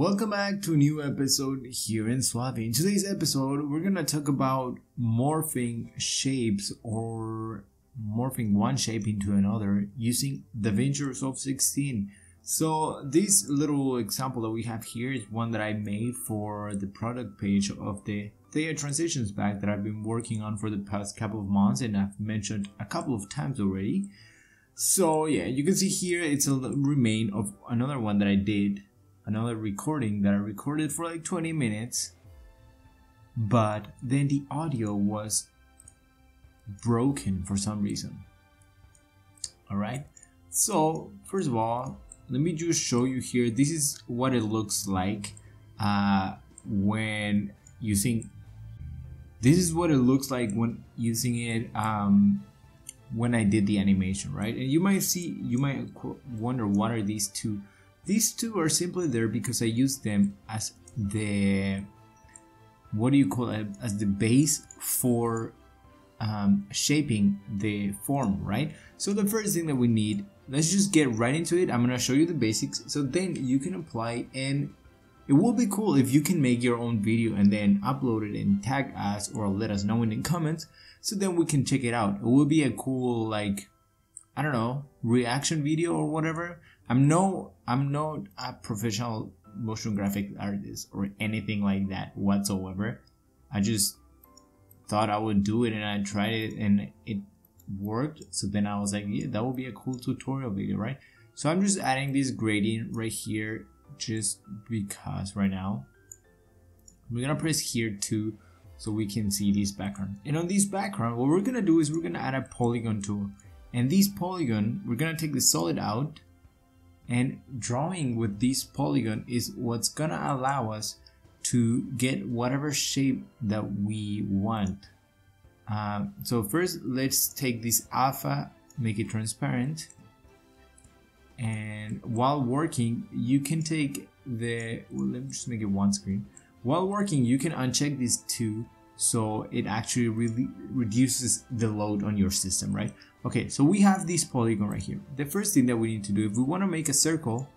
Welcome back to a new episode here in SUALVI. In today's episode, we're gonna talk about morphing shapes or morphing one shape into another using DaVinci of 16. So this little example that we have here is one that I made for the product page of the Theia Transitions pack that I've been working on for the past couple of months and I've mentioned a couple of times already. So yeah, you can see here it's a remain of another one that I did, another recording that I recorded for like 20 minutes, but then the audio was broken for some reason. Alright, so first of all, let me just show you here. This is what it looks like uh, when using. This is what it looks like when using it um, when I did the animation, right? And you might see, you might wonder what are these two. These two are simply there because I use them as the what do you call it as the base for um, shaping the form, right? So the first thing that we need, let's just get right into it. I'm gonna show you the basics. So then you can apply and it will be cool if you can make your own video and then upload it and tag us or let us know in the comments so then we can check it out. It will be a cool like I don't know, reaction video or whatever. I'm no I'm not a professional motion graphic artist or anything like that whatsoever. I just thought I would do it and I tried it and it worked. So then I was like, yeah, that would be a cool tutorial video, right? So I'm just adding this gradient right here just because right now. We're gonna press here too so we can see this background. And on this background, what we're gonna do is we're gonna add a polygon tool. And this polygon, we're gonna take the solid out and drawing with this polygon is what's gonna allow us to get whatever shape that we want. Um, so first, let's take this alpha, make it transparent. And while working, you can take the, well, let me just make it one screen. While working, you can uncheck these two so it actually really reduces the load on your system, right? Okay, so we have this polygon right here. The first thing that we need to do if we want to make a circle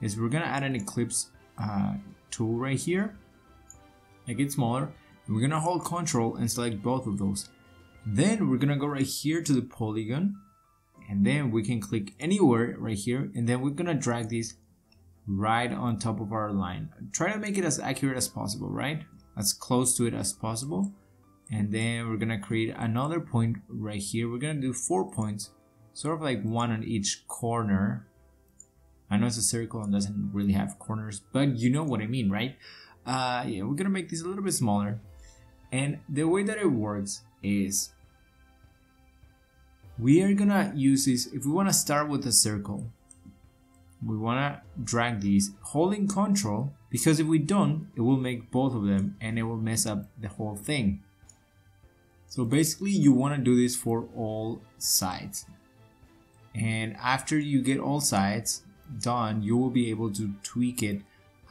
is we're gonna add an ellipse uh, tool right here, make it smaller. we're gonna hold control and select both of those. Then we're gonna go right here to the polygon and then we can click anywhere right here and then we're gonna drag this right on top of our line. Try to make it as accurate as possible, right? As close to it as possible. And then we're gonna create another point right here. We're gonna do four points, sort of like one on each corner. I know it's a circle and doesn't really have corners, but you know what I mean, right? Uh, yeah, we're gonna make this a little bit smaller. And the way that it works is we are gonna use this if we want to start with a circle we want to drag these holding control because if we don't it will make both of them and it will mess up the whole thing. So basically you want to do this for all sides. And after you get all sides done you will be able to tweak it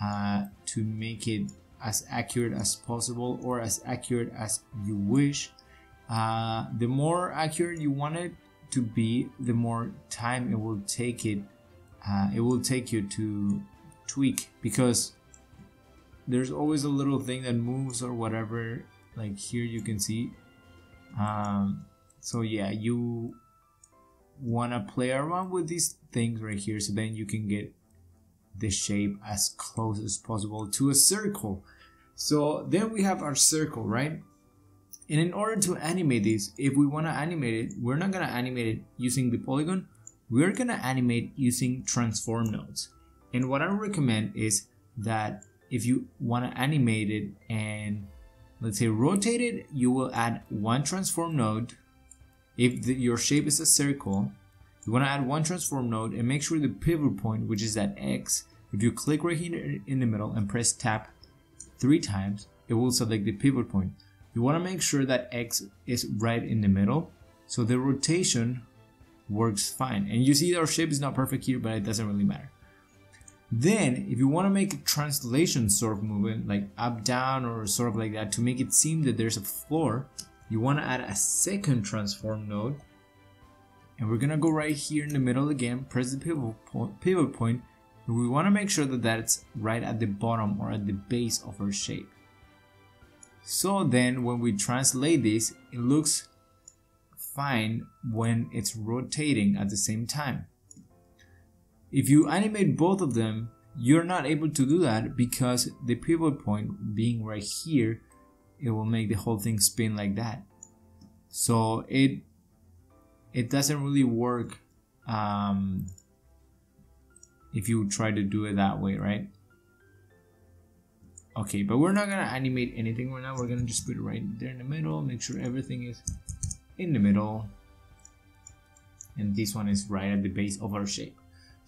uh, to make it as accurate as possible or as accurate as you wish. Uh, the more accurate you want it to be the more time it will take it uh, it will take you to tweak. Because there's always a little thing that moves or whatever like here you can see. Um, so yeah you want to play around with these things right here so then you can get the shape as close as possible to a circle. So then we have our circle right? And in order to animate this if we want to animate it we're not going to animate it using the polygon. We're going to animate using transform nodes. And what I recommend is that if you want to animate it and let's say rotate it, you will add one transform node. If the, your shape is a circle, you want to add one transform node and make sure the pivot point, which is at X, if you click right here in the middle and press tab three times, it will select the pivot point. You want to make sure that X is right in the middle. So the rotation works fine. And you see our shape is not perfect here, but it doesn't really matter. Then, if you want to make a translation sort of movement, like up, down, or sort of like that, to make it seem that there's a floor, you want to add a second transform node. And we're going to go right here in the middle again, press the pivot point, point. we want to make sure that that's right at the bottom or at the base of our shape. So then when we translate this, it looks fine when it's rotating at the same time. If you animate both of them, you're not able to do that because the pivot point being right here, it will make the whole thing spin like that. So it it doesn't really work um, if you try to do it that way, right? Okay, but we're not gonna animate anything right now. We're gonna just put it right there in the middle. Make sure everything is in the middle. And this one is right at the base of our shape.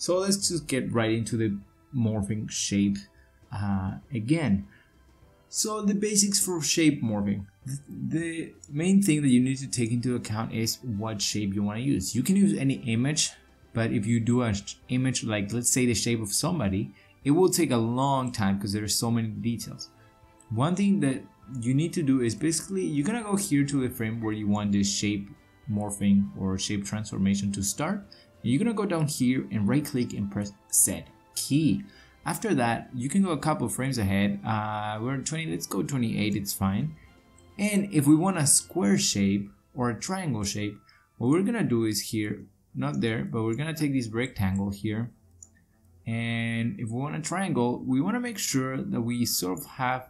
So let's just get right into the morphing shape uh, again. So the basics for shape morphing. The main thing that you need to take into account is what shape you want to use. You can use any image, but if you do an image like let's say the shape of somebody, it will take a long time because there are so many details. One thing that you need to do is basically you're gonna go here to the frame where you want this shape morphing or shape transformation to start. You're gonna go down here and right click and press set key. After that, you can go a couple frames ahead. Uh, we're 20, let's go 28, it's fine. And if we want a square shape or a triangle shape, what we're gonna do is here, not there, but we're gonna take this rectangle here. And if we want a triangle, we wanna make sure that we sort of have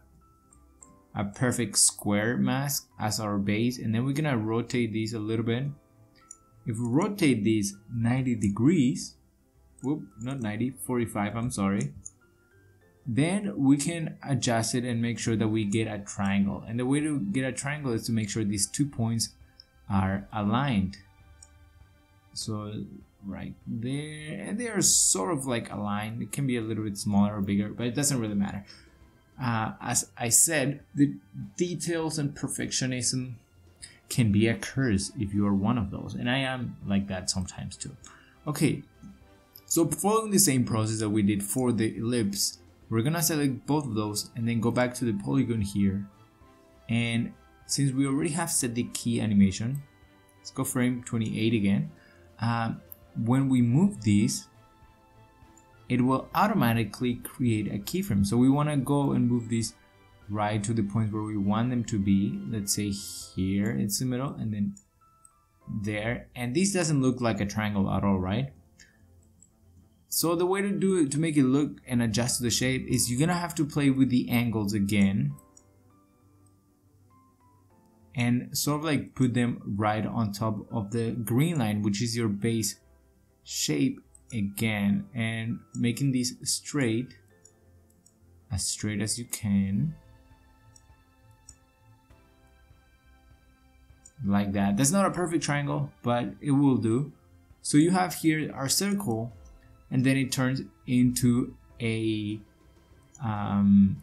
a perfect square mask as our base. And then we're gonna rotate these a little bit. If we rotate these 90 degrees, whoop, not 90, 45, I'm sorry. Then we can adjust it and make sure that we get a triangle. And the way to get a triangle is to make sure these two points are aligned. So right there, and they are sort of like aligned. It can be a little bit smaller or bigger, but it doesn't really matter. Uh, as I said, the details and perfectionism can be a curse if you are one of those, and I am like that sometimes too. Okay, so following the same process that we did for the ellipse, we're gonna select both of those and then go back to the polygon here. And since we already have set the key animation, let's go frame 28 again. Um, when we move these, it will automatically create a keyframe. So we wanna go and move these right to the point where we want them to be. Let's say here, it's the middle, and then there. And this doesn't look like a triangle at all, right? So the way to do it to make it look and adjust the shape is you're gonna have to play with the angles again and sort of like put them right on top of the green line which is your base shape again and making these straight as straight as you can like that that's not a perfect triangle but it will do so you have here our circle and then it turns into a um,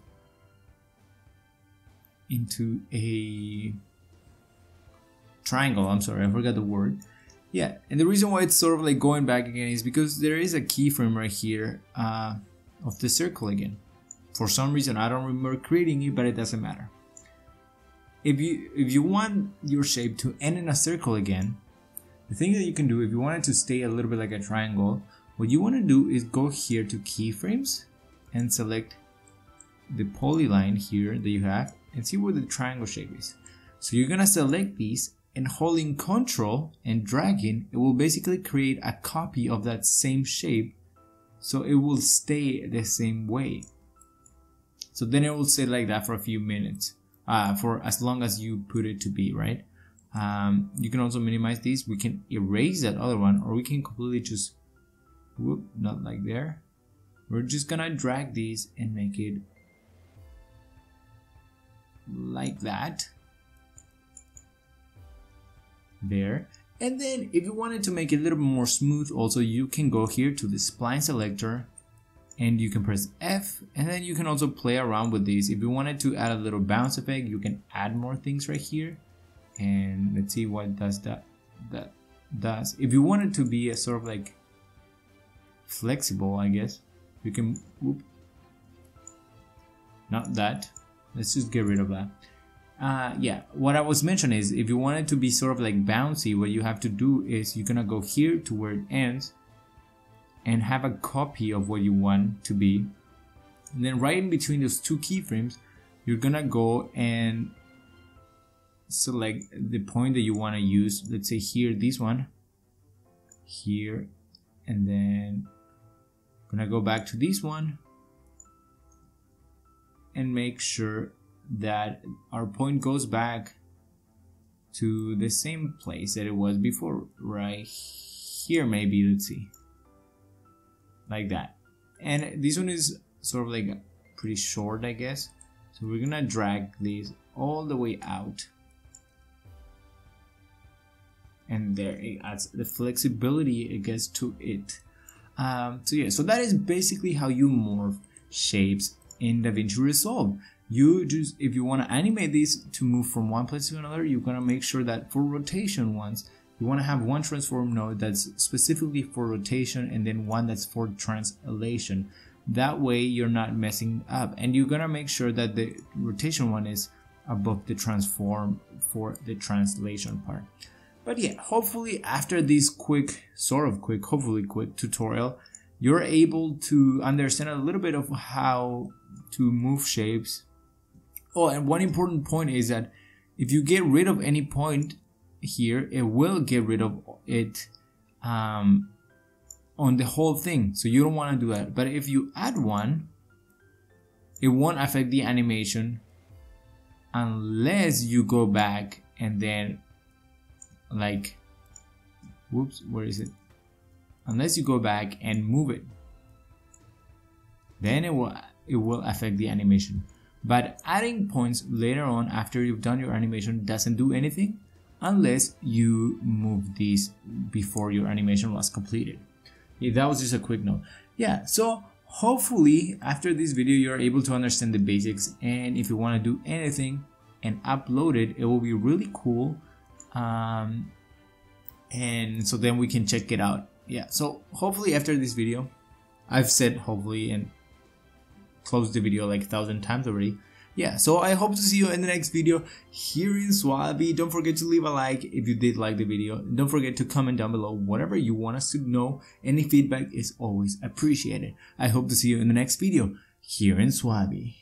into a triangle. I'm sorry, I forgot the word. Yeah, and the reason why it's sort of like going back again is because there is a keyframe right here uh, of the circle again. For some reason, I don't remember creating it, but it doesn't matter. If you if you want your shape to end in a circle again, the thing that you can do if you want it to stay a little bit like a triangle what you want to do is go here to keyframes and select the polyline here that you have and see where the triangle shape is. So you're gonna select these and holding control and dragging, it will basically create a copy of that same shape so it will stay the same way. So then it will stay like that for a few minutes, uh, for as long as you put it to be, right? Um, you can also minimize these. We can erase that other one or we can completely just whoop not like there we're just gonna drag these and make it like that there and then if you wanted to make it a little more smooth also you can go here to the spline selector and you can press F and then you can also play around with these if you wanted to add a little bounce effect you can add more things right here and let's see what does that that does if you want it to be a sort of like flexible, I guess. You can, whoop. not that. Let's just get rid of that. Uh, yeah, what I was mentioning is if you want it to be sort of like bouncy, what you have to do is you're gonna go here to where it ends and have a copy of what you want to be. And then right in between those two keyframes, you're gonna go and select the point that you want to use. Let's say here, this one, here, and then I'm gonna go back to this one and make sure that our point goes back to the same place that it was before right here maybe let's see like that. And this one is sort of like pretty short I guess. So we're gonna drag this all the way out. And there it adds the flexibility it gets to it. Um, so yeah so that is basically how you morph shapes in DaVinci Resolve. You just if you want to animate these to move from one place to another you're to make sure that for rotation ones you want to have one transform node that's specifically for rotation and then one that's for translation. That way you're not messing up. And you're going to make sure that the rotation one is above the transform for the translation part. But yeah hopefully after this quick sort of quick hopefully quick tutorial you're able to understand a little bit of how to move shapes. Oh, and one important point is that if you get rid of any point here, it will get rid of it um, on the whole thing. So you don't want to do that. But if you add one, it won't affect the animation unless you go back and then like whoops where is it unless you go back and move it then it will it will affect the animation but adding points later on after you've done your animation doesn't do anything unless you move these before your animation was completed. Yeah, that was just a quick note. Yeah, so hopefully after this video you're able to understand the basics and if you want to do anything and upload it, it will be really cool. Um, and so then we can check it out. Yeah, so hopefully after this video, I've said hopefully and closed the video like a thousand times already. Yeah, so I hope to see you in the next video here in SUALVI. Don't forget to leave a like if you did like the video. Don't forget to comment down below whatever you want us to know. Any feedback is always appreciated. I hope to see you in the next video here in SUALVI.